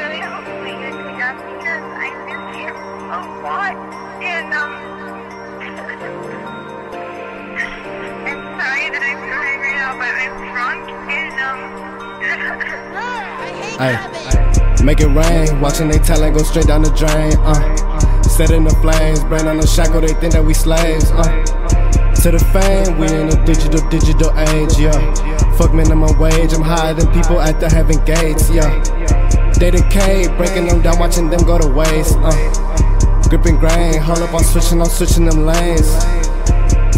really hopefully you can get because I make it rain. Watching they talent go straight down the drain. Uh, set in the flames, brain on the shackle. They think that we slaves. Uh, to the fame, we in a digital, digital age. Yeah, fuck minimum wage. I'm higher than people at the heaven gates. Yeah, they decay, breaking them down, watching them go to waste. Uh, gripping grain, hold up, I'm switching, I'm switching them lanes.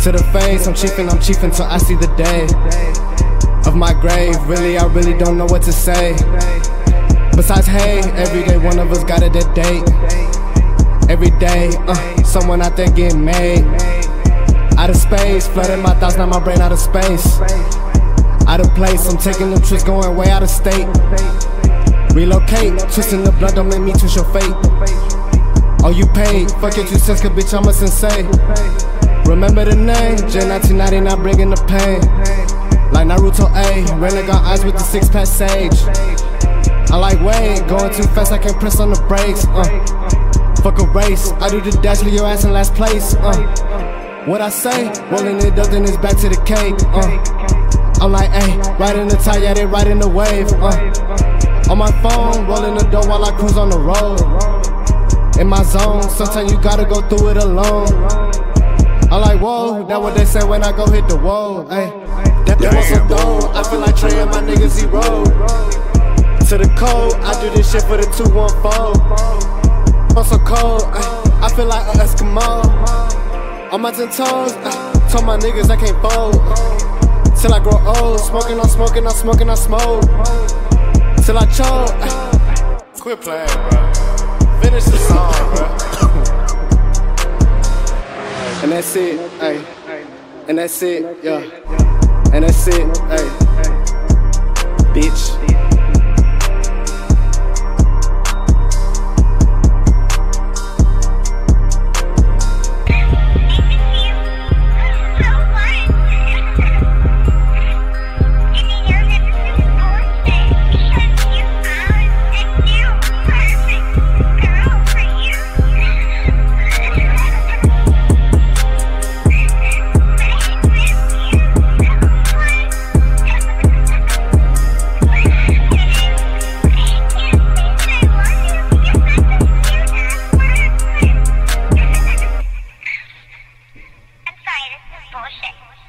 To the face, I'm chiefing, I'm chiefing till I see the day of my grave. Really, I really don't know what to say. Besides, hey, every day one of us got a dead date. Every day, uh, someone out there getting made. Out of space, flooding my thoughts, now my brain out of space. Out of place, I'm taking them trips, going way out of state. Relocate, twisting the blood, don't make me twist your fate. Oh, you paid, fuck your two cents, cause bitch, I'm a sensei. Remember the name, Jay 1999, bringing the pain. Like Naruto A, Rinnegan eyes with the six pack sage. I like Wade, going too fast, I can't press on the brakes. Uh. Fuck a race, I do the dash, leave your ass in last place. Uh. What I say, rolling it up, then it's back to the cake. Uh. I'm like, right in the tire, yeah, they in the wave. Uh. On my phone, rolling the dough while I cruise on the road. In my zone, sometimes you gotta go through it alone. I'm like, whoa, that what they say when I go hit the wall. Ay, that, that was some dough. I feel like Trey and my niggas zero. To the cold, I do this shit for the 214. I'm so cold, ay, I feel like an Eskimo. On my ten toes, told my niggas I can't fold. Till I grow old, smoking I'm smoking, I'm smoking, I smoke. Till I choke. Quit playing, bro. Finish the song, bro. And that's it, ay. And that's it, yeah. And that's it. Porsche.